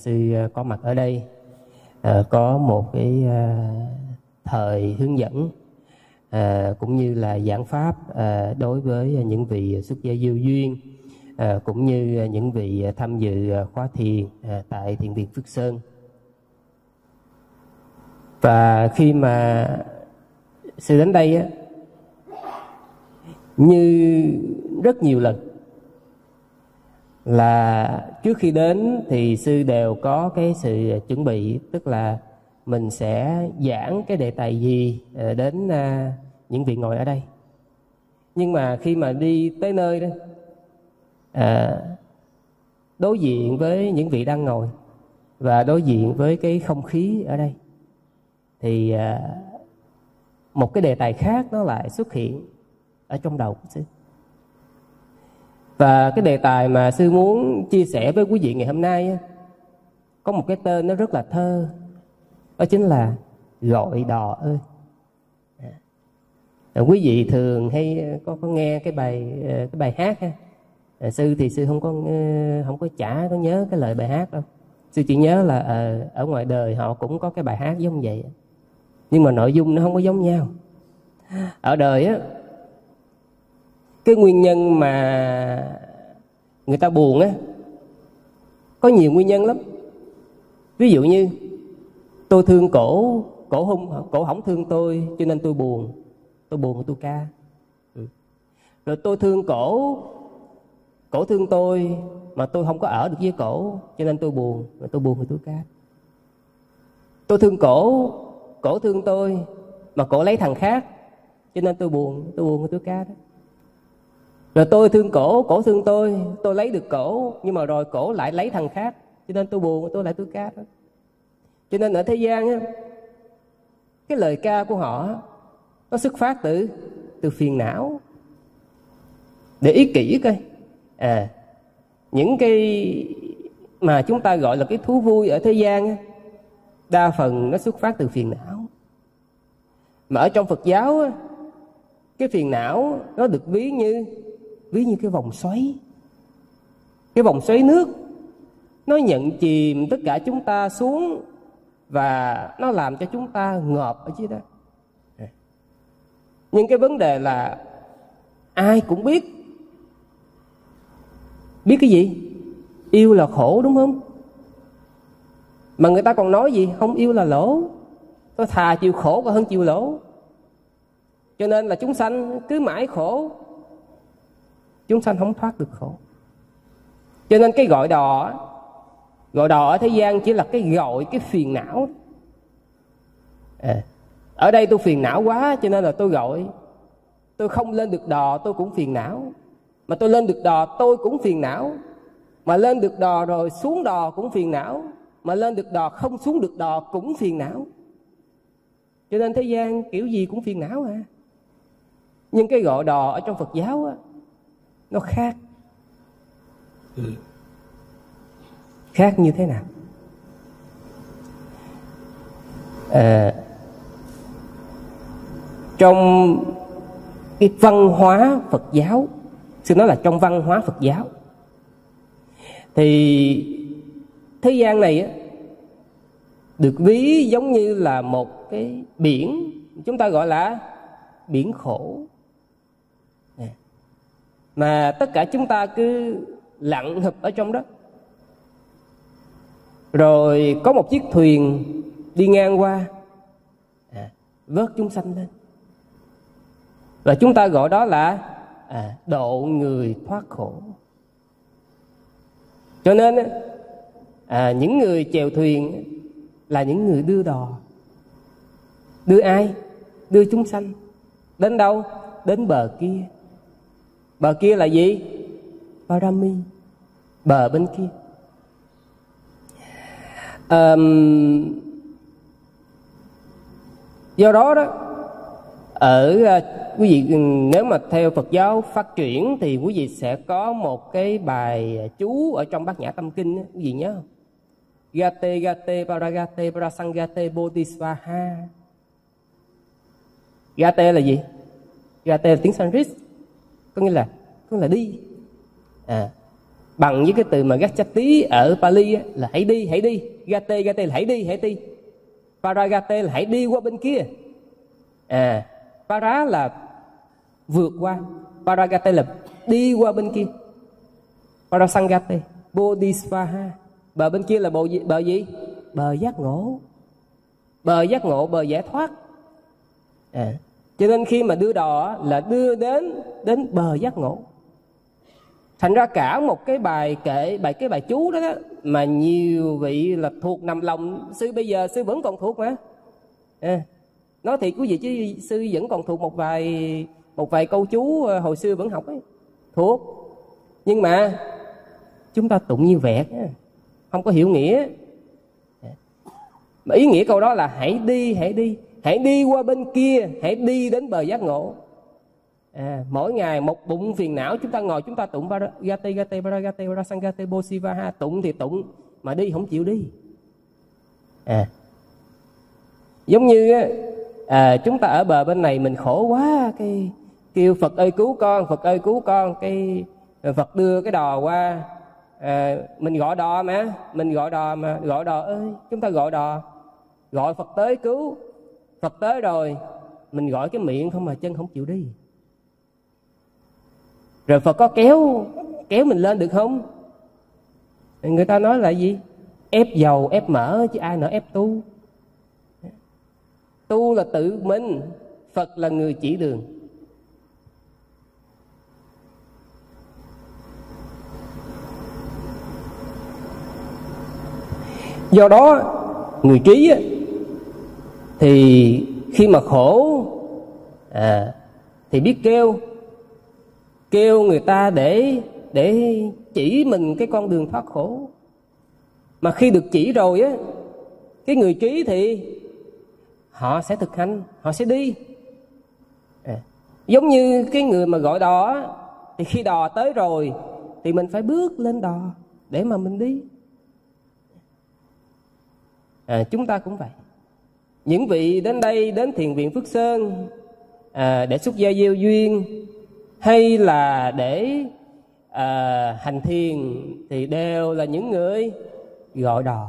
sư ờ, có mặt ở đây ờ, có một cái ờ, thời hướng dẫn cũng như là giảng pháp đối với những vị xuất gia dư duyên cũng như những vị tham dự khóa thiền tại thiền viện Phước Sơn. Và khi mà sư đến đây á, như rất nhiều lần là trước khi đến thì sư đều có cái sự chuẩn bị tức là mình sẽ giảng cái đề tài gì ờ, đến ờ, những vị ngồi ở đây. Nhưng mà khi mà đi tới nơi đó à, đối diện với những vị đang ngồi và đối diện với cái không khí ở đây thì à, một cái đề tài khác nó lại xuất hiện ở trong đầu của sư và cái đề tài mà sư muốn chia sẻ với quý vị ngày hôm nay có một cái tên nó rất là thơ. Đó chính là gọi đò ơi. À, quý vị thường hay ờ, có có nghe cái bài ờ, cái bài hát ha? À, sư thì sư không có ờ, không có chả có nhớ cái lời bài hát đâu. Sư chỉ nhớ là à, ở ngoài đời họ cũng có cái bài hát giống vậy nhưng mà nội dung nó không có giống nhau. Ở đời á cái nguyên nhân mà người ta buồn á, có nhiều nguyên nhân lắm. Ví dụ như, tôi thương cổ cổ hung, cổ hỏng thương tôi, cho nên tôi buồn. Tôi buồn tôi ca. Ừ. rồi tôi thương cổ cổ thương tôi mà tôi không có ở được với cổ, cho nên tôi buồn. Rồi tôi buồn thì tôi ca. Tôi thương cổ cổ thương tôi mà cổ lấy thằng khác, cho nên tôi buồn. Tôi buồn thì tôi ca đó rồi tôi thương cổ cổ thương tôi. Tôi lấy được cổ nhưng mà rồi cổ lại lấy thằng khác. Cho nên tôi buồn tôi lại tôi ca đó cho nên ở thế gian á cái lời ca của họ nó xuất phát từ từ phiền não. Để ý kỹ coi. À những cái mà chúng ta gọi là cái thú vui ở thế gian á, đa phần nó xuất phát từ phiền não. Mà ở trong Phật giáo á, cái phiền não nó được ví như ví như cái vòng xoáy. Cái vòng xoáy nước nó nhận chìm tất cả chúng ta xuống và nó làm cho chúng ta ngợp ở dưới đó. Nhưng cái vấn đề là ai cũng biết. Biết cái gì? Yêu là khổ đúng không? Mà người ta còn nói gì? Không yêu là lỗ. Tôi thà chịu khổ còn hơn chịu lỗ. Cho nên là chúng sanh cứ mãi khổ chúng sanh không thoát được khổ. Cho nên cái gọi đò gọi đò ở thế gian chỉ là cái gọi cái phiền não. À, ở đây tôi phiền não quá cho nên là tôi gọi. Tôi không lên được đò tôi cũng phiền não. Mà tôi lên được đò tôi cũng phiền não. Mà lên được đò rồi xuống đò cũng phiền não. Mà lên được đò không xuống được đò cũng phiền não. Cho nên thế gian kiểu gì cũng phiền não à. Nhưng cái gọi đò ở trong phật giáo á nó khác. Ừ. khác như thế nào? À, trong cái văn hóa Phật giáo xin nói là trong văn hóa Phật giáo thì thế gian này á, được ví giống như là một cái biển chúng ta gọi là biển khổ mà tất cả chúng ta cứ lặng hụp ở trong đó. Rồi có một chiếc thuyền đi ngang qua. À, vớt chúng sanh lên. Và chúng ta gọi đó là à, độ người thoát khổ. Cho nên à, những người chèo thuyền là những người đưa đò. Đưa ai? Đưa chúng sanh. Đến đâu? Đến bờ kia bờ kia là gì? Parami bờ bên kia. Um, do đó đó ở uh, quý vị nếu mà theo Phật giáo phát triển thì quý vị sẽ có một cái bài chú ở trong Bát Nhã Tâm Kinh quý vị nhớ không? Gate Gate Paragate Prasangate Bodhisvaha Gate là gì? Gate là tiếng Sanskrit có nghĩa là có nghĩa là đi. À bằng với cái từ mà gachati ở Pali á, là hãy đi hãy đi. Gate gate là hãy đi hãy đi. Paragate là hãy đi qua bên kia. À para là vượt qua. Paragate là đi qua bên kia. Parasangate bodhisvaha. Bờ bên kia là bờ gì, bờ gì? Bờ giác ngộ. Bờ giác ngộ bờ giải thoát. À cho nên khi mà đưa đò là đưa đến đến bờ giác ngộ. Thành ra cả một cái bài kệ bài cái bài chú đó, đó mà nhiều vị là thuộc nằm lòng sư bây giờ sư vẫn còn thuộc mà. À. nói thiệt quý vị chứ sư vẫn còn thuộc một vài một vài câu chú ờ, hồi xưa vẫn học ấy. Thuộc. Nhưng mà chúng ta tụng như vẹt không có hiểu nghĩa. Mà ý nghĩa câu đó là hãy đi hãy đi hãy đi qua bên kia hãy đi đến bờ giác ngộ. À, mỗi ngày một bụng phiền não chúng ta ngồi chúng ta tụng gate gate gati parasangate bosivaha tụng thì tụng mà đi không chịu đi. À giống như à, chúng ta ở bờ bên này mình khổ quá cái kêu phật ơi cứu con phật ơi cứu con cái phật đưa cái đò qua. À, mình gọi đò mà mình gọi đò mà gọi đò ơi chúng ta gọi đò. Gọi phật tới cứu phật tới rồi, mình gọi cái miệng không mà chân không chịu đi. Rồi phật có kéo kéo mình lên được không? Người ta nói là gì? Ép dầu, ép mỡ, chứ ai nỡ ép tu. Tu là tự mình, phật là người chỉ đường. Do đó, người trí thì khi mà khổ à, thì biết kêu. Kêu người ta để để chỉ mình cái con đường thoát khổ. Mà khi được chỉ rồi á cái người trí thì họ sẽ thực hành họ sẽ đi. À, giống như cái người mà gọi đò thì khi đò tới rồi thì mình phải bước lên đò để mà mình đi. À, chúng ta cũng vậy những vị đến đây đến thiền viện phước sơn à, để xuất gia gieo duyên hay là để à, hành thiền thì đều là những người gọi đò.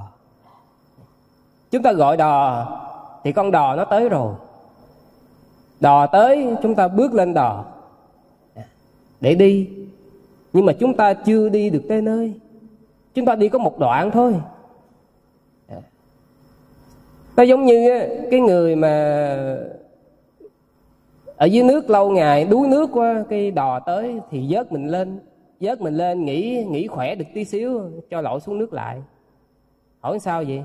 Chúng ta gọi đò thì con đò nó tới rồi. Đò tới chúng ta bước lên đò. Để đi. Nhưng mà chúng ta chưa đi được tới nơi. Chúng ta đi có một đoạn thôi nó giống như cái người mà ở dưới nước lâu ngày đuối nước quá cái đò tới thì vớt mình lên vớt mình lên nghỉ nghỉ khỏe được tí xíu cho lội xuống nước lại. Hỏi sao vậy?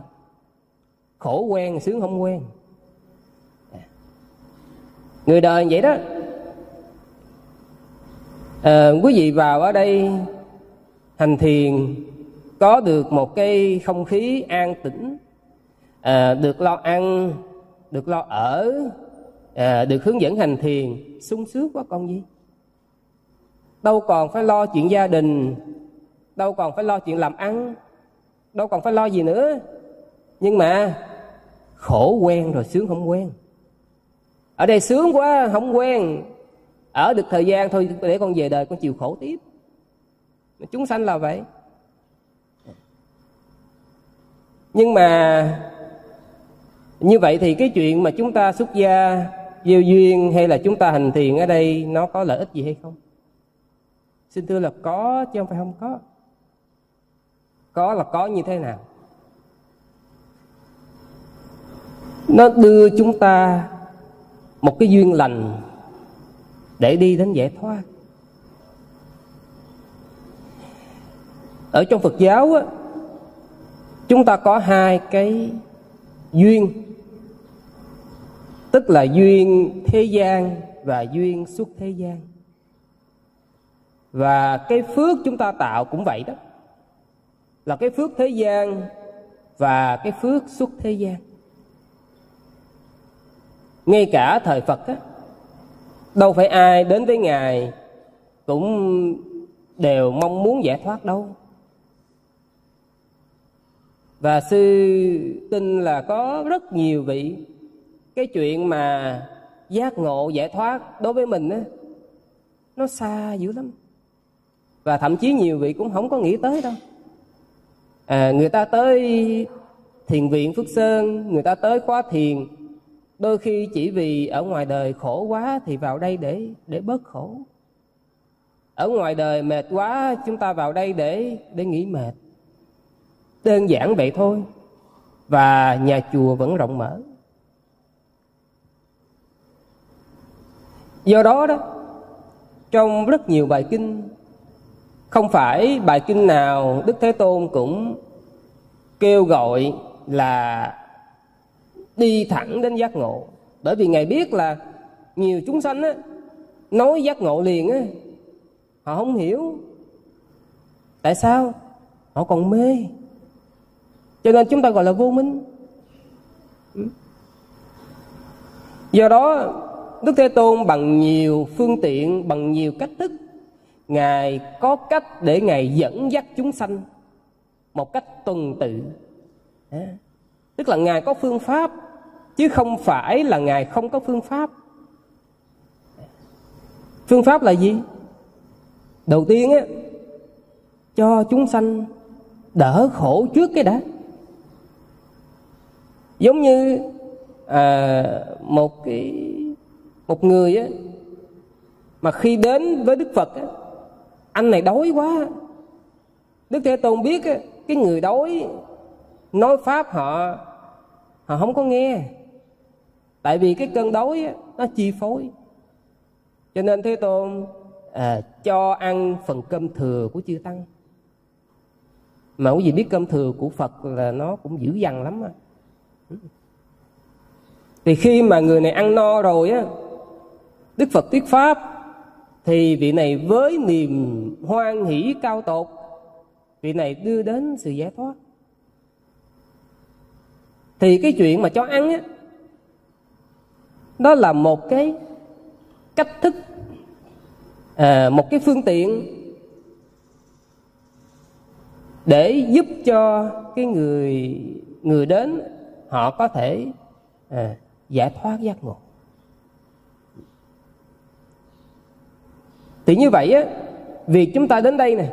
Khổ quen sướng không quen. Người đời vậy đó. À, quý vị vào ở đây hành thiền có được một cái không khí an tĩnh à, được lo ăn được lo ở à, được hướng dẫn hành thiền sung sướng quá con gì? Đâu còn phải lo chuyện gia đình đâu còn phải lo chuyện làm ăn đâu còn phải lo gì nữa. Nhưng mà khổ quen rồi sướng không quen. Ở đây sướng quá không quen. Ở được thời gian thôi để con về đời con chịu khổ tiếp. Chúng sanh là vậy. Nhưng mà như vậy thì cái chuyện mà chúng ta xuất gia gieo duyên hay là chúng ta hành thiền ở đây nó có lợi ích gì hay không? Xin thưa là có chứ không phải không có. Có là có như thế nào? Nó đưa chúng ta một cái duyên lành để đi đến giải thoát. Ở trong phật giáo á, chúng ta có hai cái duyên tức là duyên thế gian và duyên xuất thế gian. Và cái phước chúng ta tạo cũng vậy đó. Là cái phước thế gian và cái phước xuất thế gian. Ngay cả thời phật á, đâu phải ai đến với ngài cũng đều mong muốn giải thoát đâu. Và sư tin là có rất nhiều vị cái chuyện mà giác ngộ giải thoát đối với mình á nó xa dữ lắm. Và thậm chí nhiều vị cũng không có nghĩ tới đâu. À, người ta tới thiền viện phước sơn người ta tới khóa thiền đôi khi chỉ vì ở ngoài đời khổ quá thì vào đây để để bớt khổ. Ở ngoài đời mệt quá chúng ta vào đây để để nghỉ mệt. Đơn giản vậy thôi. Và nhà chùa vẫn rộng mở. Do đó đó trong rất nhiều bài kinh không phải bài kinh nào đức thế tôn cũng kêu gọi là đi thẳng đến giác ngộ. Bởi vì ngài biết là nhiều chúng sanh á, nói giác ngộ liền á, họ không hiểu. Tại sao? Họ còn mê. Cho nên chúng ta gọi là vô minh. Do đó đức thế tôn bằng nhiều phương tiện bằng nhiều cách thức ngài có cách để ngài dẫn dắt chúng sanh một cách tuần tự. Tức là ngài có phương pháp chứ không phải là ngài không có phương pháp. Phương pháp là gì? Đầu tiên á cho chúng sanh đỡ khổ trước cái đã. Giống như à, một cái một người á mà khi đến với đức phật á, anh này đói quá. Đức thế tôn biết á, cái người đói nói pháp họ họ không có nghe. Tại vì cái cơn đói á, nó chi phối. Cho nên thế tôn à, cho ăn phần cơm thừa của chư tăng. Mà quý vị biết cơm thừa của phật là nó cũng dữ dằn lắm á. Thì khi mà người này ăn no rồi á đức phật thuyết pháp thì vị này với niềm hoan hỷ cao tột vị này đưa đến sự giải thoát. Thì cái chuyện mà cho ăn á đó là một cái cách thức à, một cái phương tiện để giúp cho cái người người đến họ có thể à, giải thoát giác ngộ. Thì như vậy á việc chúng ta đến đây nè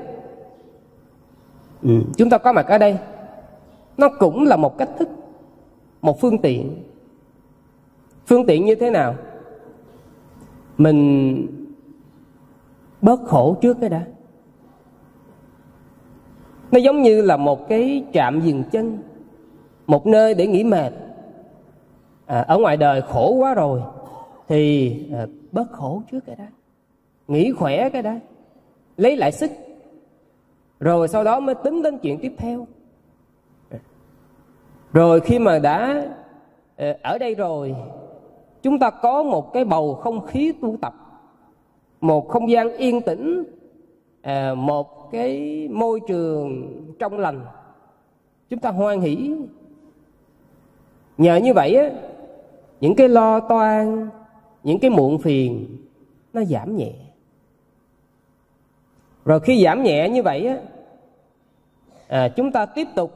ừ, chúng ta có mặt ở đây nó cũng là một cách thức một phương tiện. Phương tiện như thế nào? Mình bớt khổ trước cái đã. Nó giống như là một cái trạm dừng chân một nơi để nghỉ mệt. À, ở ngoài đời khổ quá rồi thì à, bớt khổ trước cái đó nghỉ khỏe cái đó. Lấy lại sức. Rồi sau đó mới tính đến chuyện tiếp theo. Rồi khi mà đã ờ, ở đây rồi, chúng ta có một cái bầu không khí tu tập, một không gian yên tĩnh ờ, một cái môi trường trong lành. Chúng ta hoan hỷ. Nhờ như vậy á, những cái lo toan, những cái muộn phiền nó giảm nhẹ rồi khi giảm nhẹ như vậy á à, chúng ta tiếp tục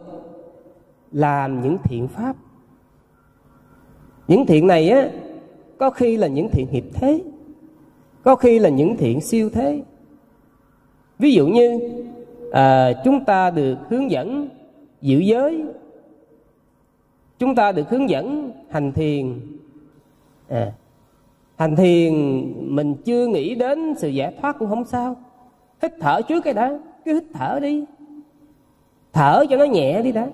làm những thiện pháp. Những thiện này á có khi là những thiện hiệp thế có khi là những thiện siêu thế. Ví dụ như à, chúng ta được hướng dẫn giữ giới chúng ta được hướng dẫn hành thiền. À, hành thiền mình chưa nghĩ đến sự giải thoát cũng không sao hít thở trước cái đã, cứ hít thở đi. Thở cho nó nhẹ đi đã.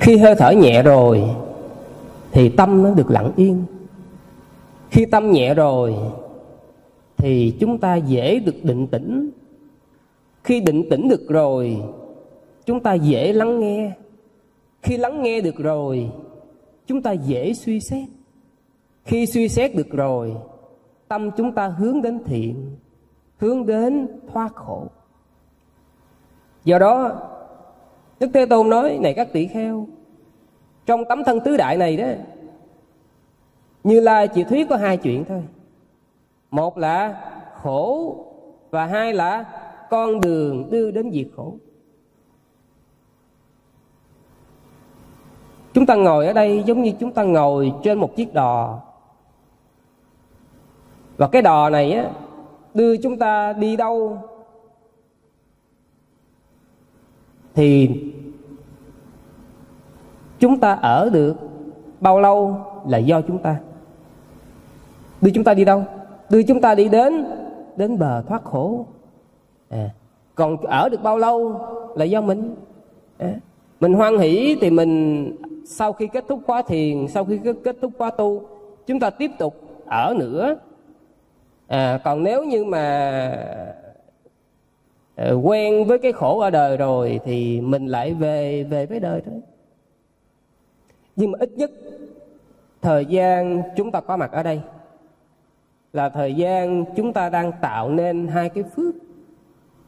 Khi hơi thở nhẹ rồi, thì tâm nó được lặng yên. Khi tâm nhẹ rồi, thì chúng ta dễ được định tĩnh. Khi định tĩnh được rồi, chúng ta dễ lắng nghe khi lắng nghe được rồi, chúng ta dễ suy xét. Khi suy xét được rồi, tâm chúng ta hướng đến thiện, hướng đến thoát khổ. Do đó, đức thế tôn nói, này các tỷ kheo, trong tấm thân tứ đại này đó, như lai chỉ thuyết có hai chuyện thôi. Một là khổ và hai là con đường đưa đến diệt khổ. Chúng ta ngồi ở đây giống như chúng ta ngồi trên một chiếc đò. Và cái đò này á đưa chúng ta đi đâu? Thì chúng ta ở được bao lâu là do chúng ta? Đưa chúng ta đi đâu? Đưa chúng ta đi đến đến bờ thoát khổ. À, còn ở được bao lâu là do mình? À, mình hoan hỷ thì mình sau khi kết thúc khóa thiền sau khi kết thúc khóa tu chúng ta tiếp tục ở nữa. À, còn nếu như mà à, quen với cái khổ ở đời rồi thì mình lại về về với đời thôi. Nhưng mà ít nhất thời gian chúng ta có mặt ở đây là thời gian chúng ta đang tạo nên hai cái phước.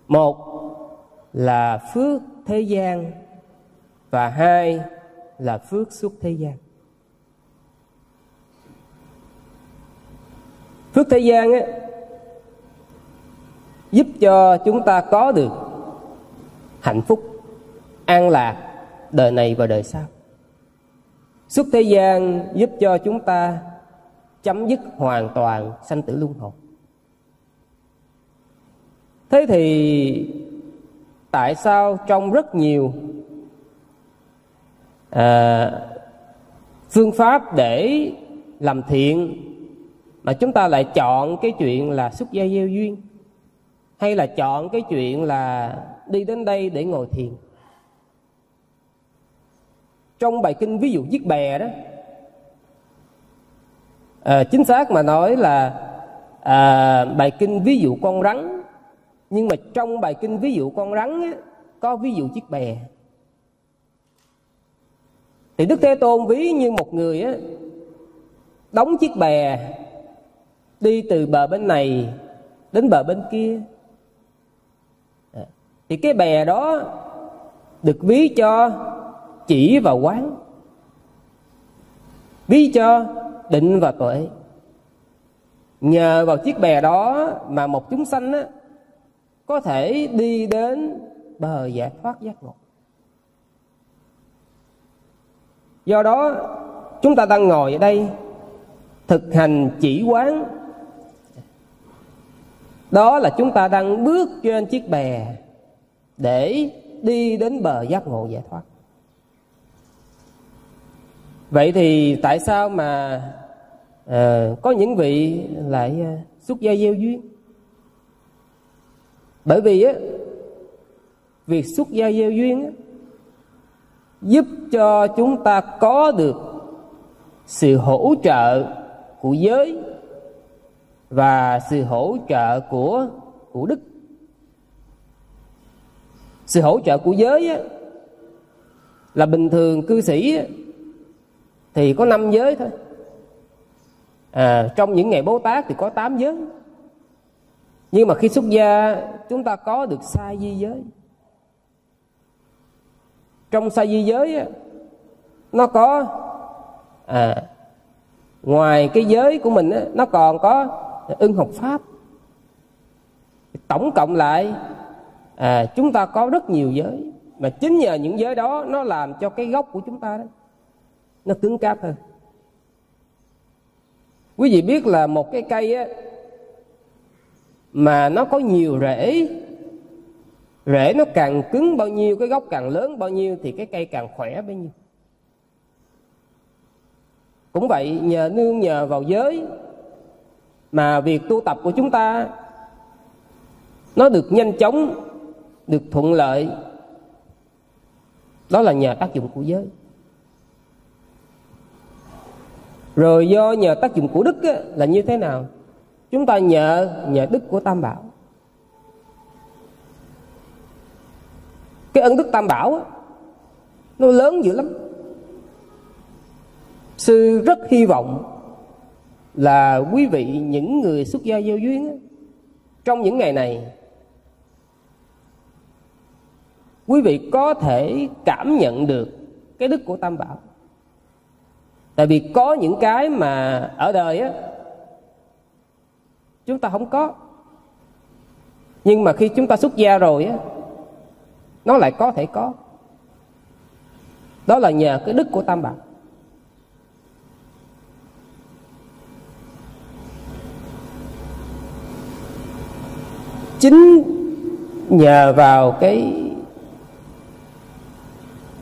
Một là phước thế gian và hai là phước suốt thế gian. Phước thế gian á, giúp cho chúng ta có được hạnh phúc, an lạc đời này và đời sau. Suốt thế gian giúp cho chúng ta chấm dứt hoàn toàn sanh tử luân hồi. Thế thì tại sao trong rất nhiều à, phương pháp để làm thiện mà chúng ta lại chọn cái chuyện là xuất gia gieo duyên hay là chọn cái chuyện là đi đến đây để ngồi thiền. Trong bài kinh ví dụ giết bè đó à, chính xác mà nói là à, bài kinh ví dụ con rắn nhưng mà trong bài kinh ví dụ con rắn á, có ví dụ chiếc bè thì đức thế tôn ví như một người á đóng chiếc bè đi từ bờ bên này đến bờ bên kia. À, thì cái bè đó được ví cho chỉ và quán ví cho định và tuệ. Nhờ vào chiếc bè đó mà một chúng sanh á, có thể đi đến bờ giải thoát giác ngộ. Do đó chúng ta đang ngồi ở đây thực hành chỉ quán. Đó là chúng ta đang bước trên chiếc bè để đi đến bờ giác ngộ giải thoát. Vậy thì tại sao mà à, có những vị lại à, xuất gia gieo duyên? Bởi vì á việc xuất gia gieo duyên á, giúp cho chúng ta có được sự hỗ trợ của giới và sự hỗ trợ của của đức. Sự hỗ trợ của giới á, là bình thường cư sĩ á, thì có năm giới thôi. À, trong những ngày bố tát thì có tám giới. Nhưng mà khi xuất gia chúng ta có được sai di giới trong sa di giới á, nó có à, ngoài cái giới của mình á, nó còn có ưng học pháp. Tổng cộng lại à, chúng ta có rất nhiều giới mà chính nhờ những giới đó nó làm cho cái gốc của chúng ta đó nó cứng cáp hơn. Quý vị biết là một cái cây á mà nó có nhiều rễ rễ nó càng cứng bao nhiêu cái gốc càng lớn bao nhiêu thì cái cây càng khỏe bấy nhiêu. Cũng vậy nhờ nương nhờ vào giới mà việc tu tập của chúng ta nó được nhanh chóng được thuận lợi. Đó là nhờ tác dụng của giới. Rồi do nhờ tác dụng của đức á, là như thế nào? Chúng ta nhờ nhờ đức của tam bảo. Cái ân đức tam bảo á, nó lớn dữ lắm. Sư rất hy vọng là quý vị những người xuất gia gieo duyên á, trong những ngày này quý vị có thể cảm nhận được cái đức của tam bảo. Tại vì có những cái mà ở đời á chúng ta không có. Nhưng mà khi chúng ta xuất gia rồi á nó lại có thể có. Đó là nhờ cái đức của tam bảo. Chính nhờ vào cái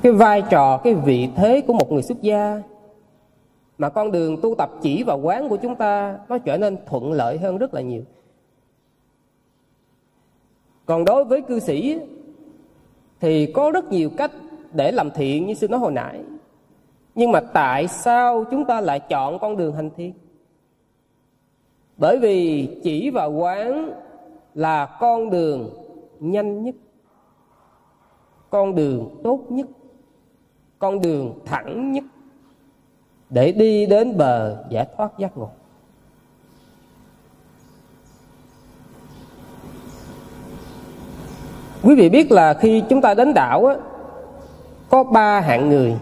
cái vai trò, cái vị thế của một người xuất gia, mà con đường tu tập chỉ và quán của chúng ta, nó trở nên thuận lợi hơn rất là nhiều. Còn đối với cư sĩ thì có rất nhiều cách để làm thiện như sư nói hồi nãy. Nhưng mà tại sao chúng ta lại chọn con đường hành thiện? Bởi vì chỉ vào quán là con đường nhanh nhất, con đường tốt nhất, con đường thẳng nhất để đi đến bờ giải thoát giác ngộ. Quý vị biết là khi chúng ta đến đảo á, có ba hạng người.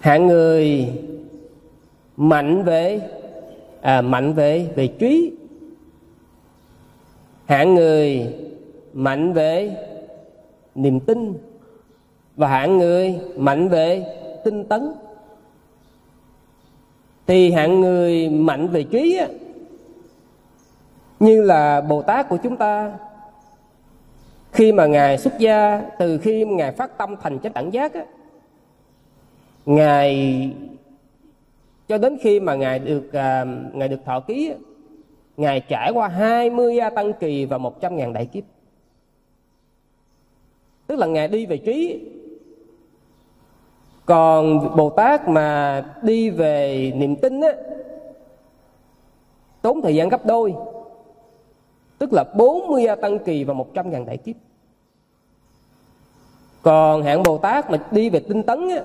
Hạng người mạnh về à, mạnh về về trí. Hạng người mạnh về niềm tin. Và hạng người mạnh về tinh tấn. Thì hạng người mạnh về trí á, như là bồ tát của chúng ta. Khi mà ngài xuất gia từ khi ngài phát tâm thành chánh đẳng giác á, ngài cho đến khi mà ngài được à, ngài được thọ ký á, ngài trải qua 20 gia tăng kỳ và 100 ngàn đại kiếp. Tức là ngài đi về trí. Còn bồ tát mà đi về niềm tin á tốn thời gian gấp đôi tức là 40 a tăng kỳ và 100 ngàn đại kiếp. Còn hạng Bồ Tát mà đi về tinh tấn á,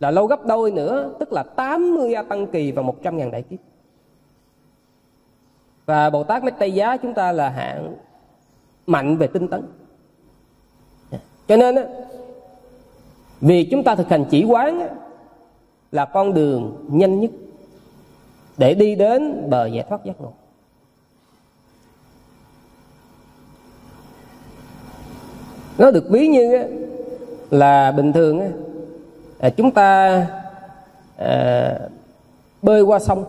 là lâu gấp đôi nữa tức là 80 a tăng kỳ và 100 ngàn đại kiếp. Và Bồ Tát Mét Tây Giá chúng ta là hạng mạnh về tinh tấn. Cho nên á, vì chúng ta thực hành chỉ quán á, là con đường nhanh nhất để đi đến bờ giải thoát giác ngộ. Nó được ví như là bình thường à, chúng ta à, bơi qua sông.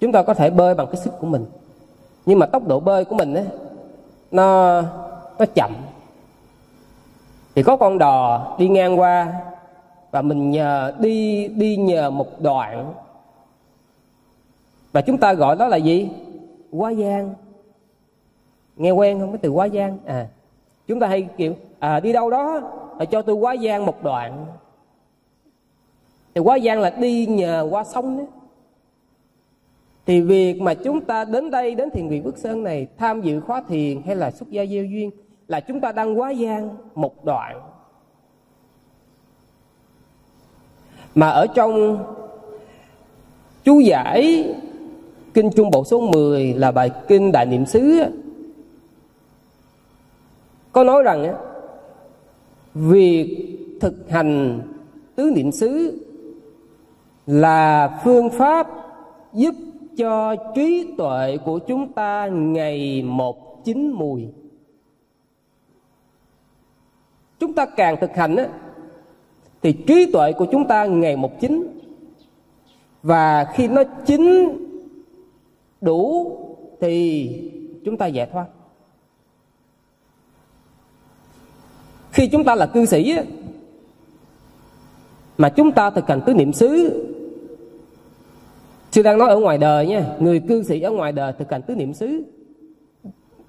Chúng ta có thể bơi bằng cái sức của mình. Nhưng mà tốc độ bơi của mình nó nó chậm. Thì có con đò đi ngang qua và mình nhờ đi đi nhờ một đoạn. Và chúng ta gọi đó là gì? Quá gian nghe quen không? Cái từ quá gian à chúng ta hay kiểu à, đi đâu đó là cho tôi quá gian một đoạn. Thì quá gian là đi nhờ qua sông đó thì việc mà chúng ta đến đây đến thiền viện Phước Sơn này tham dự khóa thiền hay là xuất gia gieo duyên là chúng ta đang quá gian một đoạn. Mà ở trong chú giải kinh trung bộ số 10 là bài kinh đại niệm xứ có nói rằng á, việc thực hành tứ niệm xứ là phương pháp giúp cho trí tuệ của chúng ta ngày một chín mùi. Chúng ta càng thực hành á, thì trí tuệ của chúng ta ngày một chín. Và khi nó chín đủ thì chúng ta giải thoát. Khi chúng ta là cư sĩ mà chúng ta thực hành tứ niệm xứ, sư đang nói ở ngoài đời nha, người cư sĩ ở ngoài đời thực hành tứ niệm xứ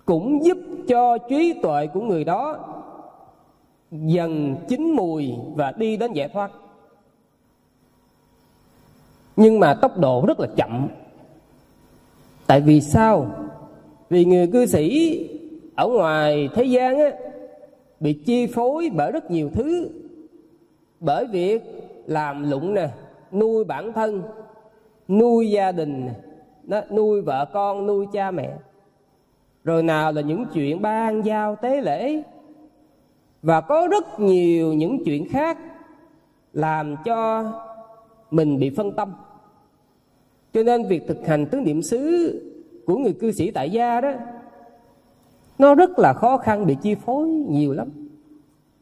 cũng giúp cho trí tuệ của người đó dần chín mùi và đi đến giải thoát. Nhưng mà tốc độ rất là chậm. Tại vì sao? Vì người cư sĩ ở ngoài thế gian á bị chi phối bởi rất nhiều thứ. Bởi việc làm lụng nè nuôi bản thân nuôi gia đình nè, nuôi vợ con nuôi cha mẹ. Rồi nào là những chuyện ban giao tế lễ. Và có rất nhiều những chuyện khác làm cho mình bị phân tâm. Cho nên việc thực hành tứ niệm xứ của người cư sĩ tại gia đó nó rất là khó khăn bị chi phối nhiều lắm.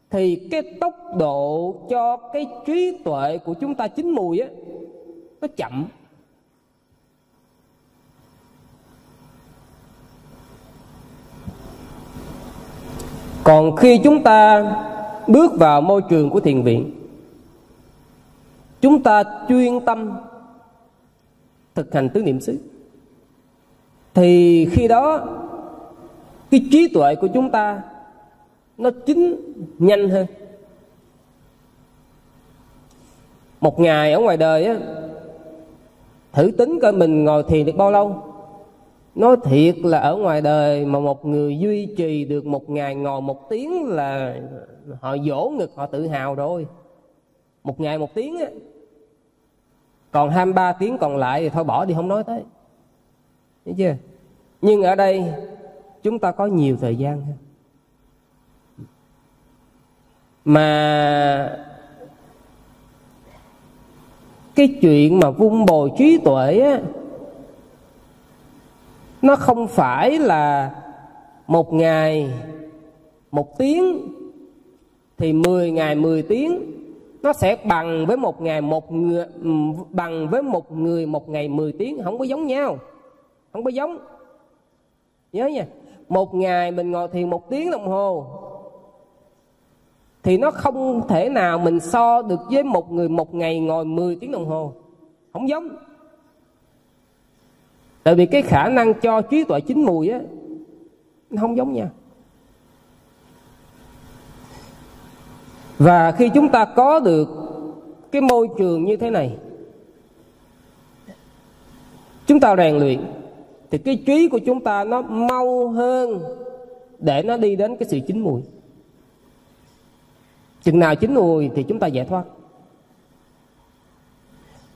Thì cái tốc độ cho cái trí tuệ của chúng ta chín mùi á, nó chậm. Còn khi chúng ta bước vào môi trường của thiền viện, chúng ta chuyên tâm thực hành tứ niệm xứ. Thì khi đó cái trí tuệ của chúng ta, nó chín nhanh hơn. Một ngày ở ngoài đời á, thử tính coi mình ngồi thiền được bao lâu. Nói thiệt là ở ngoài đời mà một người duy trì được một ngày ngồi một tiếng là họ dỗ ngực họ tự hào rồi. Một ngày một tiếng á. Còn 23 tiếng còn lại thì thôi bỏ đi, không nói tới. Thấy chưa? Nhưng ở đây chúng ta có nhiều thời gian hơn. Mà cái chuyện mà vun bồi trí tuệ á, nó không phải là một ngày, một tiếng, thì 10 ngày 10 tiếng, nó sẽ bằng với một ngày một người, bằng với một người một ngày 10 tiếng. Không có giống nhau. Không có giống. Nhớ nha một ngày mình ngồi thiền một tiếng đồng hồ, thì nó không thể nào mình so được với một người một ngày ngồi 10 tiếng đồng hồ. Không giống. Tại vì cái khả năng cho trí tuệ chín mùi á, nó không giống nhau. Và khi chúng ta có được cái môi trường như thế này, chúng ta rèn luyện thì cái trí của chúng ta nó mau hơn để nó đi đến cái sự chín mùi. Chừng nào chín mùi thì chúng ta giải thoát.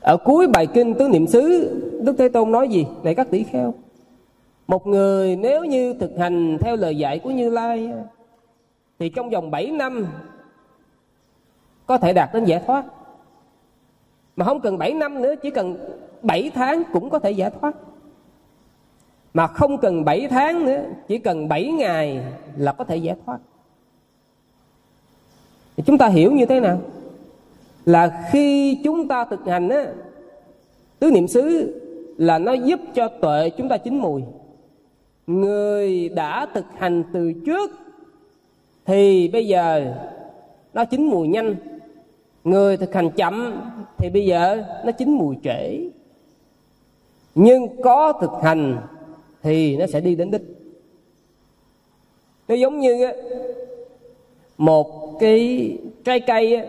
Ở cuối bài kinh tứ niệm xứ, đức thế tôn nói gì? Này các tỷ kheo. Một người nếu như thực hành theo lời dạy của như lai, thì trong vòng 7 năm có thể đạt đến giải thoát. Mà không cần 7 năm nữa, chỉ cần 7 tháng cũng có thể giải thoát mà không cần 7 tháng nữa, chỉ cần 7 ngày là có thể giải thoát. Thì chúng ta hiểu như thế nào? Là khi chúng ta thực hành á, tứ niệm xứ là nó giúp cho tuệ chúng ta chín mùi. Người đã thực hành từ trước thì bây giờ nó chín mùi nhanh. Người thực hành chậm thì bây giờ nó chín mùi trễ. Nhưng có thực hành thì nó sẽ đi đến đích. Nó giống như một cái trái cây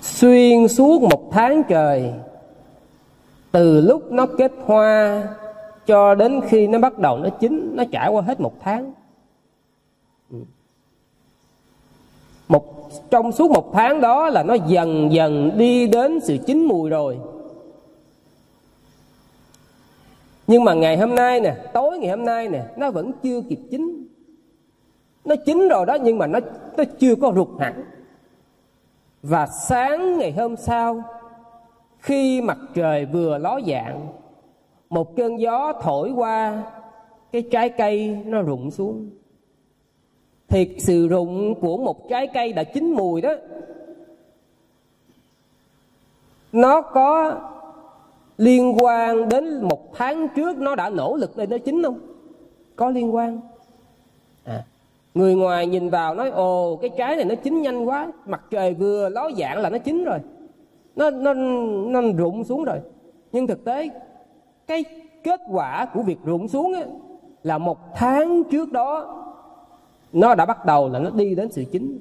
xuyên suốt một tháng trời, từ lúc nó kết hoa cho đến khi nó bắt đầu nó chín, nó trải qua hết một tháng. Ừ. Một, trong suốt một tháng đó là nó dần dần đi đến sự chín mùi rồi. Nhưng mà ngày hôm nay nè, tối ngày hôm nay nè, nó vẫn chưa kịp chín. Nó chín rồi đó, nhưng mà nó nó chưa có rụt hẳn. Và sáng ngày hôm sau, khi mặt trời vừa ló dạng, một cơn gió thổi qua, cái trái cây nó rụng xuống. Thì sự rụng của một trái cây đã chín mùi đó. Nó có liên quan đến một tháng trước nó đã nỗ lực lên nó chín không? Có liên quan. À, người ngoài nhìn vào nói ồ cái trái này nó chín nhanh quá mặt trời vừa ló dạng là nó chín rồi. Nó nó nó rụng xuống rồi. Nhưng thực tế cái kết quả của việc rụng xuống ấy, là một tháng trước đó nó đã bắt đầu là nó đi đến sự chín.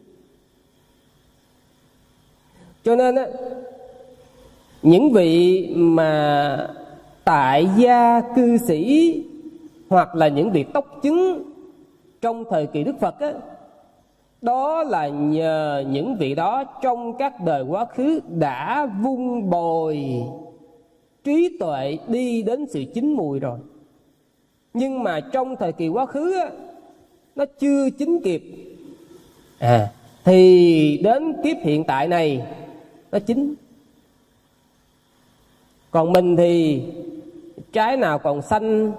Cho nên ấy, những vị mà tại gia cư sĩ hoặc là những vị tóc chứng trong thời kỳ Đức Phật á, đó là nhờ những vị đó trong các đời quá khứ đã vun bồi trí tuệ đi đến sự chín mùi rồi. Nhưng mà trong thời kỳ quá khứ á, nó chưa chín kịp. À thì đến kiếp hiện tại này nó chín còn mình thì trái nào còn xanh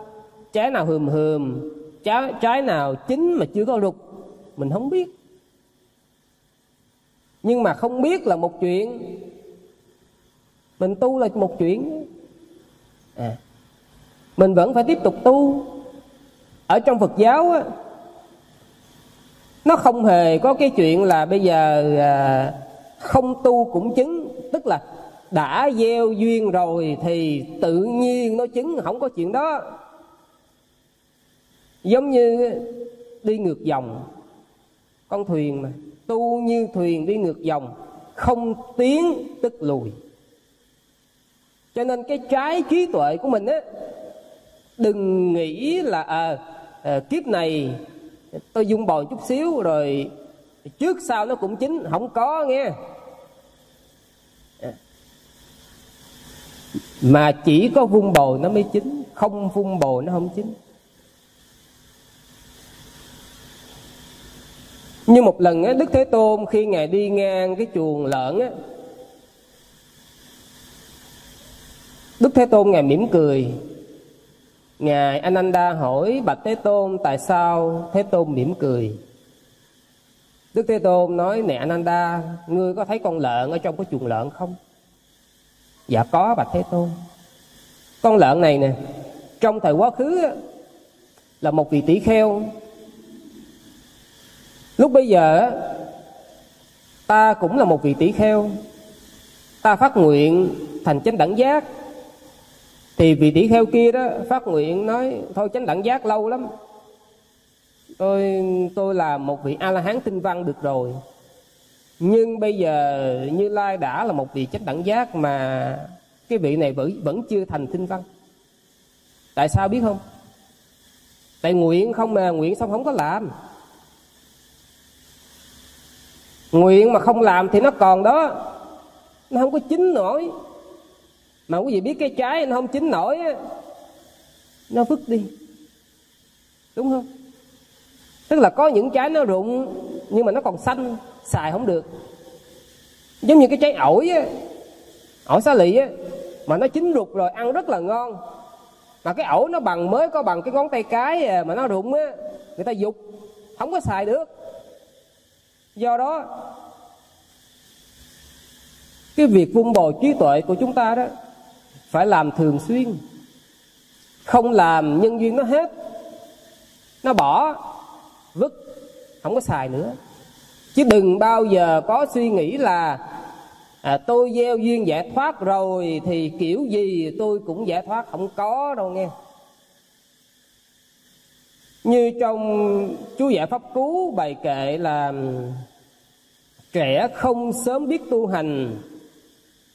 trái nào hườm hườm trái trái nào chín mà chưa có rục mình không biết. Nhưng mà không biết là một chuyện. Mình tu là một chuyện. À, mình vẫn phải tiếp tục tu. Ở trong phật giáo á, nó không hề có cái chuyện là bây giờ à, không tu cũng chứng. Tức là đã gieo duyên rồi thì tự nhiên nó chứng không có chuyện đó. Giống như đi ngược dòng con thuyền mà tu như thuyền đi ngược dòng không tiến tức lùi. Cho nên cái trái trí tuệ của mình á đừng nghĩ là à, à, kiếp này tôi dung bồi chút xíu rồi trước sau nó cũng chín không có nghe. Mà chỉ có vun bồi nó mới chín không vun bồi nó không chín. Như một lần á, đức thế tôn khi ngài đi ngang cái chuồng lợn á đức thế tôn ngài mỉm cười. Ngài ananda hỏi bạch thế tôn tại sao thế tôn mỉm cười? Đức thế tôn nói nè ananda ngươi có thấy con lợn ở trong cái chuồng lợn không? Dạ có, bạch thế tôn. Con lợn này nè, trong thời quá khứ là một vị tỷ kheo. Lúc bây giờ ta cũng là một vị tỷ kheo. Ta phát nguyện thành chánh đẳng giác. Thì vị tỷ kheo kia đó phát nguyện nói, thôi chánh đẳng giác lâu lắm. Tôi tôi là một vị a la hán tinh văn được rồi nhưng bây giờ như lai đã là một vị chánh đẳng giác mà cái vị này vẫn vẫn chưa thành tinh văn. Tại sao biết không? Tại nguyện không mà, nguyện xong không có làm. Nguyện mà không làm thì nó còn đó. Nó không có chín nổi. Mà quý vị biết cái trái, nó không chín nổi á. Nó vứt đi. Đúng không? Tức là có những trái nó rụng, nhưng mà nó còn xanh xài không được. Giống như cái trái ổi á, ổi xá lị á, mà nó chín ruột rồi, ăn rất là ngon. Mà cái ổi nó bằng mới có bằng cái ngón tay cái à, mà nó rụng á, người ta dục, không có xài được. Do đó, cái việc vun bồi trí tuệ của chúng ta đó phải làm thường xuyên. Không làm nhân duyên nó hết, nó bỏ, vứt, không có xài nữa chứ đừng bao giờ có suy nghĩ là à, tôi gieo duyên giải thoát rồi thì kiểu gì tôi cũng giải thoát không có đâu nghe. Như trong chú giải pháp cứu bài kệ là trẻ không sớm biết tu hành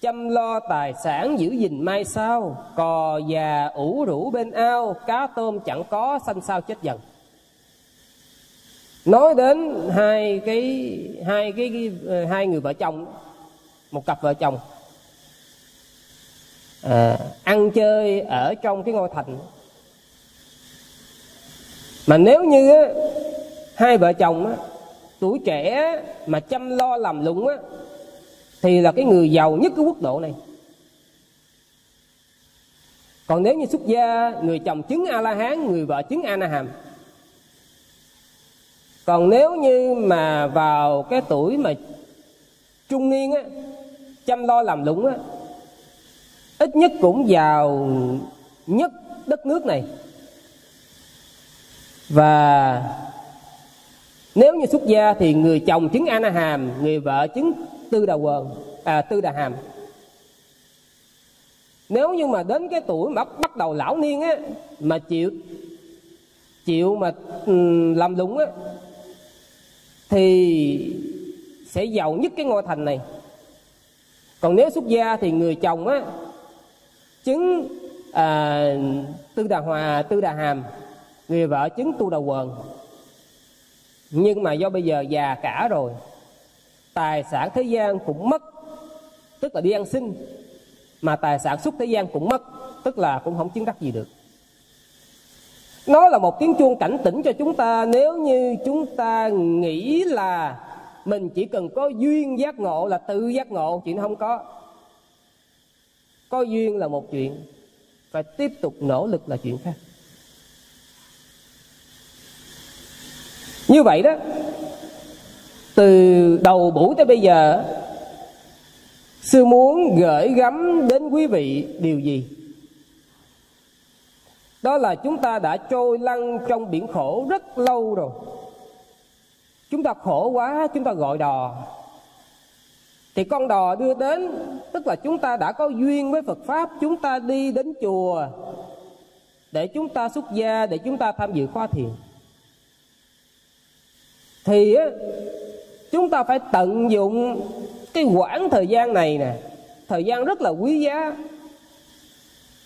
chăm lo tài sản giữ gìn mai sau cò già ủ rũ bên ao cá tôm chẳng có xanh sao chết dần nói đến hai cái hai cái, cái hai người vợ chồng một cặp vợ chồng à, ăn chơi ở trong cái ngôi thành. Mà nếu như á, hai vợ chồng á, tuổi trẻ mà chăm lo làm lụng á thì là cái người giàu nhất cái quốc độ này. Còn nếu như xuất gia người chồng chứng a la hán người vợ chứng a na hàm còn nếu như mà vào cái tuổi mà trung niên á, chăm lo làm lũng á, ít nhất cũng giàu nhất đất nước này. Và nếu như xuất gia thì người chồng chứng a hàm, người vợ chứng tư đà quần à tư đà hàm. Nếu như mà đến cái tuổi mà bắt đầu lão niên á, mà chịu chịu mà làm lũng á thì sẽ giàu nhất cái ngôi thành này. Còn nếu xuất gia thì người chồng á chứng à, tư đà hòa tư đà hàm người vợ chứng tu đà quần. Nhưng mà do bây giờ già cả rồi tài sản thế gian cũng mất tức là đi ăn xin. Mà tài sản xuất thế gian cũng mất tức là cũng không chứng đắc gì được nó là một tiếng chuông cảnh tỉnh cho chúng ta. Nếu như chúng ta nghĩ là mình chỉ cần có duyên giác ngộ là tự giác ngộ, chuyện không có. Có duyên là một chuyện, phải tiếp tục nỗ lực là chuyện khác. Như vậy đó, từ đầu buổi tới bây giờ, sư muốn gửi gắm đến quý vị điều gì? Đó là chúng ta đã trôi lăn trong biển khổ rất lâu rồi. Chúng ta khổ quá, chúng ta gọi đò. Thì con đò đưa đến, tức là chúng ta đã có duyên với phật pháp, chúng ta đi đến chùa để chúng ta xuất gia, để chúng ta tham dự khóa thiền. Thì chúng ta phải tận dụng cái quãng thời gian này nè, thời gian rất là quý giá,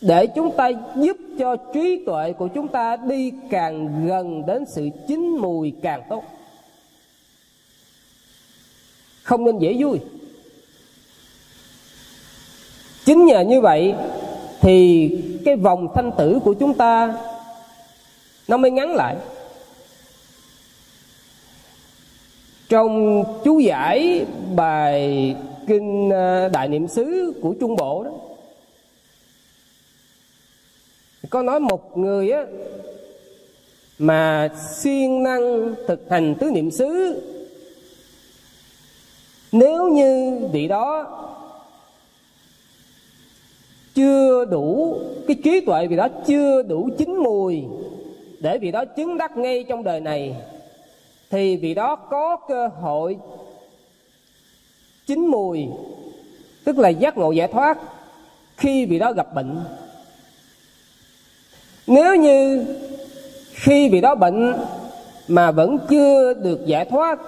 để chúng ta giúp cho trí tuệ của chúng ta đi càng gần đến sự chín mùi càng tốt. Không nên dễ vui. Chính nhờ như vậy thì cái vòng thanh tử của chúng ta nó mới ngắn lại. Trong chú giải bài kinh à, đại niệm xứ của trung bộ đó có nói một người á, mà siêng năng thực hành tứ niệm xứ, nếu như vị đó chưa đủ, cái trí tuệ vì đó chưa đủ chín mùi để vì đó chứng đắc ngay trong đời này, thì vì đó có cơ hội chín mùi, tức là giác ngộ giải thoát khi vị đó gặp bệnh nếu như khi vị đó bệnh mà vẫn chưa được giải thoát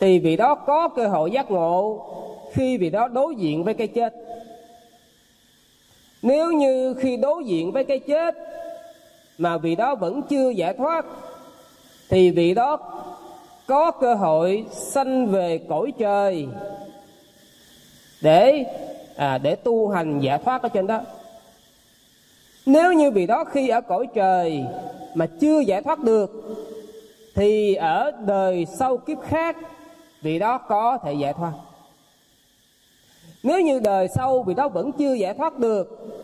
thì vị đó có cơ hội giác ngộ khi vị đó đối diện với cái chết. Nếu như khi đối diện với cái chết mà vị đó vẫn chưa giải thoát thì vị đó có cơ hội sanh về cõi trời để à, để tu hành giải thoát ở trên đó nếu như vị đó khi ở cõi trời mà chưa giải thoát được thì ở đời sau kiếp khác vị đó có thể giải thoát. Nếu như đời sau vị đó vẫn chưa giải thoát được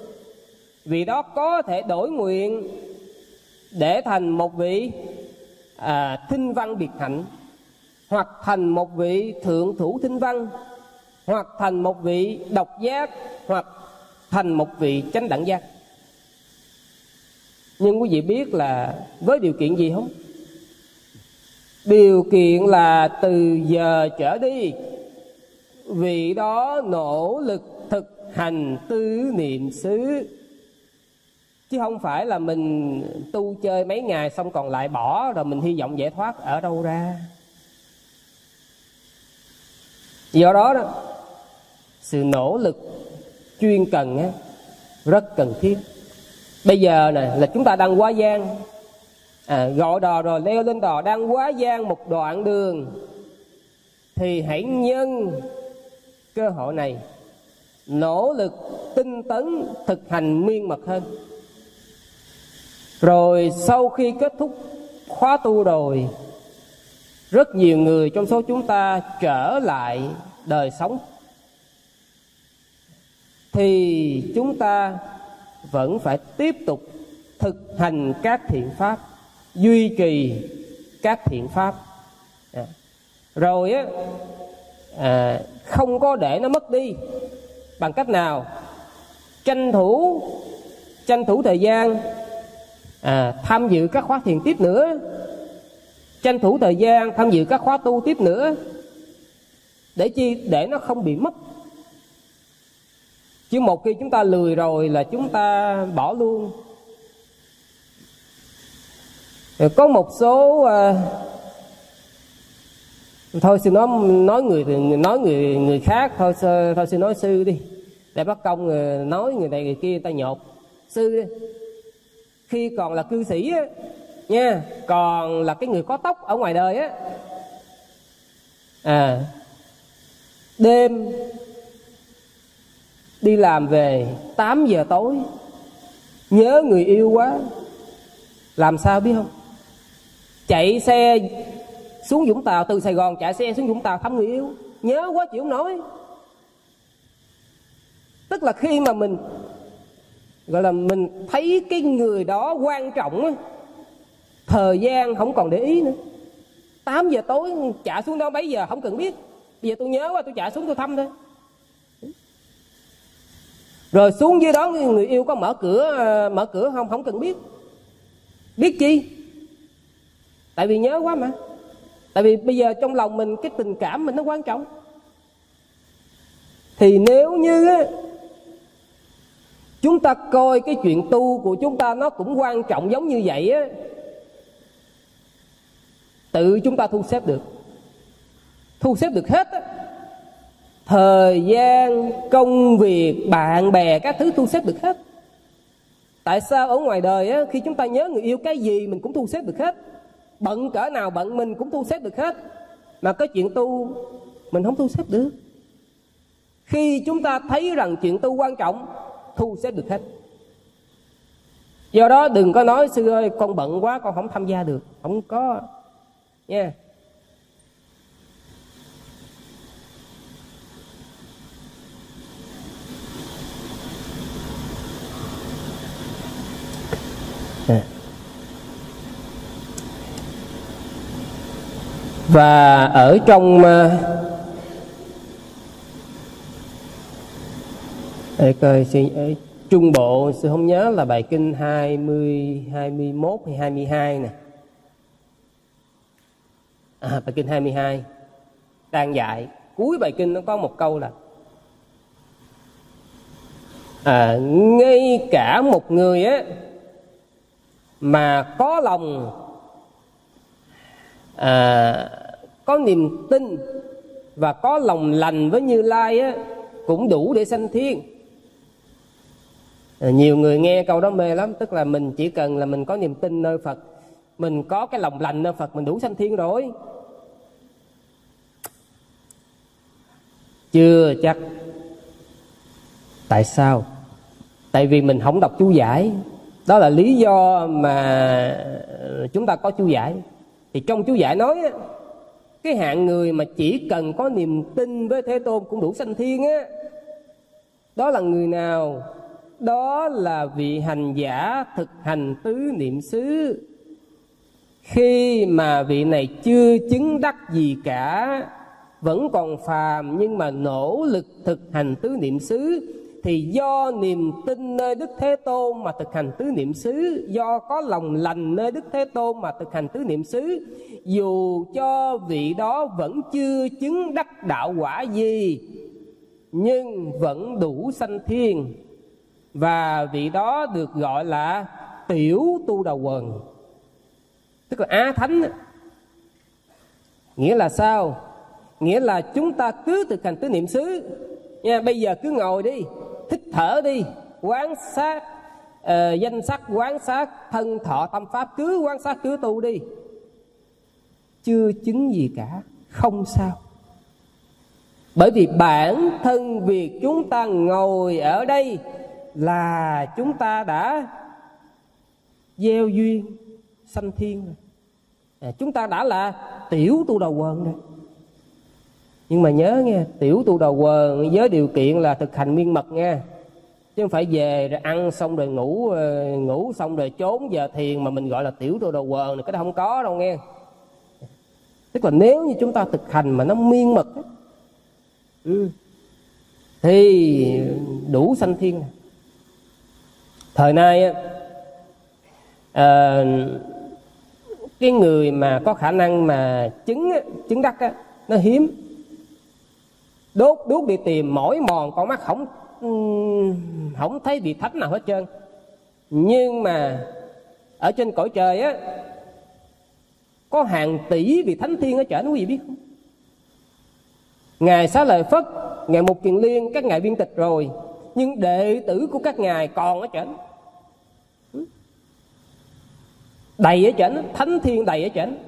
vị đó có thể đổi nguyện để thành một vị à, thinh văn biệt hạnh hoặc thành một vị thượng thủ thinh văn hoặc thành một vị độc giác hoặc thành một vị chánh đẳng giác nhưng quý vị biết là với điều kiện gì không? Điều kiện là từ giờ trở đi vị đó nỗ lực thực hành tứ niệm xứ. Chứ không phải là mình tu chơi mấy ngày xong còn lại bỏ rồi mình hy vọng giải thoát ở đâu ra. Do đó đó sự nỗ lực chuyên cần á, rất cần thiết bây giờ nè là chúng ta đang quá gian à, gọi đò rồi leo lên đò đang quá gian một đoạn đường. Thì hãy nhân cơ hội này nỗ lực tinh tấn thực hành miên mật hơn. Rồi sau khi kết thúc khóa tu rồi rất nhiều người trong số chúng ta trở lại đời sống. Thì chúng ta vẫn phải tiếp tục thực hành các thiện pháp duy trì các thiện pháp. À. rồi á à, không có để nó mất đi. Bằng cách nào? Tranh thủ tranh thủ thời gian à, tham dự các khóa thiền tiếp nữa. Tranh thủ thời gian tham dự các khóa tu tiếp nữa. Để chi? Để nó không bị mất chứ một khi chúng ta lười rồi là chúng ta bỏ luôn. Có một số à, thôi sư nói nói người nói người người khác thôi thôi sư nói sư đi. Để bắt công ờ, nói người này người kia người ta nhột. Sư đi khi còn là cư sĩ á nha còn là cái người có tóc ở ngoài đời á à đêm đi làm về 8 giờ tối. Nhớ người yêu quá. Làm sao biết không? Chạy xe xuống Vũng Tàu, từ Sài Gòn chạy xe xuống Vũng Tàu thăm người yêu. Nhớ quá chịu không nổi. Tức là khi mà mình, gọi là mình thấy cái người đó quan trọng thời gian không còn để ý nữa. 8 giờ tối chạy xuống đó mấy giờ không cần biết. Bây giờ tôi nhớ quá, tôi chạy xuống tôi thăm thôi rồi xuống dưới đó người yêu có mở cửa ờ, mở cửa không? Không cần biết. Biết chi? Tại vì nhớ quá mà. Tại vì bây giờ trong lòng mình cái tình cảm mình nó quan trọng. Thì nếu như á, chúng ta coi cái chuyện tu của chúng ta nó cũng quan trọng giống như vậy á tự chúng ta thu xếp được. Thu xếp được hết á thời gian công việc bạn bè các thứ thu xếp được hết. Tại sao ở ngoài đời á, khi chúng ta nhớ người yêu cái gì mình cũng thu xếp được hết? Bận cỡ nào bận mình cũng thu xếp được hết. Mà cái chuyện tu mình không thu xếp được. Khi chúng ta thấy rằng chuyện tu quan trọng thu xếp được hết. Do đó đừng có nói sư ơi con bận quá con không tham gia được. Không có. Nha. yeah. Và ở trong ờ, để coi xin ở trung bộ sư không nhớ là bài kinh 20 21 hay 22 nè. À, bài kinh 22 đang dạy. Cuối bài kinh nó có một câu là à, ngay cả một người á mà có lòng à, có niềm tin và có lòng lành với như lai á cũng đủ để sanh thiên. À, nhiều người nghe câu đó mê lắm tức là mình chỉ cần là mình có niềm tin nơi phật mình có cái lòng lành nơi phật mình đủ sanh thiên rồi. Chưa chắc. Tại sao? Tại vì mình không đọc chú giải. Đó là lý do mà chúng ta có chú giải thì trong chú giải nói cái hạng người mà chỉ cần có niềm tin với thế tôn cũng đủ sanh thiên á. Đó là người nào? Đó là vị hành giả thực hành tứ niệm xứ. Khi mà vị này chưa chứng đắc gì cả, vẫn còn phàm nhưng mà nỗ lực thực hành tứ niệm xứ thì do niềm tin nơi Đức Thế Tôn mà thực hành tứ niệm xứ, do có lòng lành nơi Đức Thế Tôn mà thực hành tứ niệm xứ, dù cho vị đó vẫn chưa chứng đắc đạo quả gì, nhưng vẫn đủ sanh thiên. Và vị đó được gọi là tiểu tu đầu quần tức là a thánh. Nghĩa là sao? Nghĩa là chúng ta cứ thực hành tứ niệm xứ. Nha bây giờ cứ ngồi đi thích thở đi. Quán sát uh, danh sắc quán sát thân thọ tâm pháp. Cứ quán sát cứ tu đi. Chưa chứng gì cả. Không sao. Bởi vì bản thân việc chúng ta ngồi ở đây là chúng ta đã gieo duyên sanh thiên rồi. À, chúng ta đã là tiểu tu đầu quần rồi nhưng mà nhớ nghe tiểu tu đầu quần với điều kiện là thực hành miên mật nha chứ không phải về rồi ăn xong rồi ngủ ờ, ngủ xong rồi trốn giờ thiền mà mình gọi là tiểu tu đầu quần này cái đó không có đâu nghe. Tức là nếu như chúng ta thực hành mà nó miên mật ừ, thì đủ sanh thiên. Thời nay à, cái người mà có khả năng mà chứng chứng đắc á, nó hiếm đốt, đuốc đi tìm, mỏi mòn, con mắt không không thấy vị thánh nào hết trơn. Nhưng mà ở trên cõi trời á, có hàng tỷ vị thánh thiên ở trển quý vị biết không? Ngài xá lợi phất, ngài mục kiền liên, các ngài viên tịch rồi, nhưng đệ tử của các ngài còn ở trển đầy ở trển thánh thiên đầy ở trển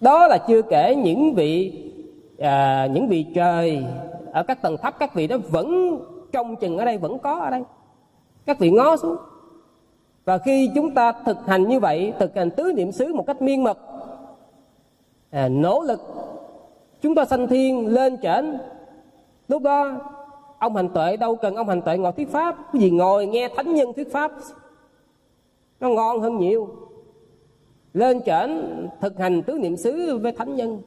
đó là chưa kể những vị à, những vị trời ở các tầng thấp các vị đó vẫn trong chừng ở đây vẫn có ở đây. Các vị ngó xuống. Và khi chúng ta thực hành như vậy thực hành tứ niệm xứ một cách miên mật à, nỗ lực chúng ta sanh thiên lên trển. Lúc đó ông hành tuệ đâu cần ông hành tuệ ngồi thuyết pháp. Cái gì ngồi nghe thánh nhân thuyết pháp nó ngon hơn nhiều. Lên trển thực hành tứ niệm xứ với thánh nhân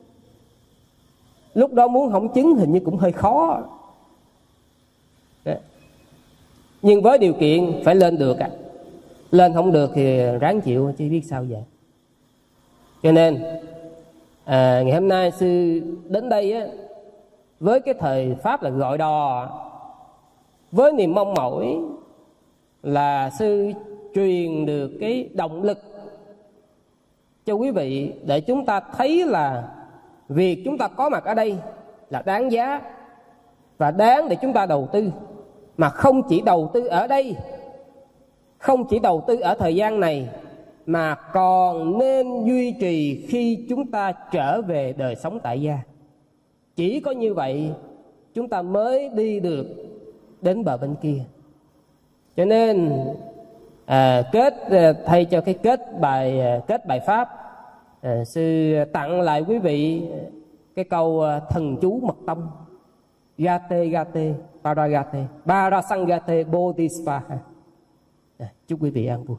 lúc đó muốn không chứng hình như cũng hơi khó. Dạ. Nhưng với điều kiện phải lên được à. lên không được thì ráng chịu chứ biết sao vậy. Cho nên à, ngày hôm nay sư đến đây á, với cái thời pháp là gọi đò với niềm mong mỏi là sư truyền được cái động lực cho quý vị để chúng ta thấy là việc chúng ta có mặt ở đây là đáng giá và đáng để chúng ta đầu tư. Mà không chỉ đầu tư ở đây không chỉ đầu tư ở thời gian này mà còn nên duy trì khi chúng ta trở về đời sống tại gia. Chỉ có như vậy chúng ta mới đi được đến bờ bên kia. Cho nên à, kết à, thay cho cái kết bài à, kết bài pháp à, sư tặng lại quý vị cái câu ờ, thần chú mật tâm gate gate paragate parasangate bodhisattva. À, chúc quý vị an vui.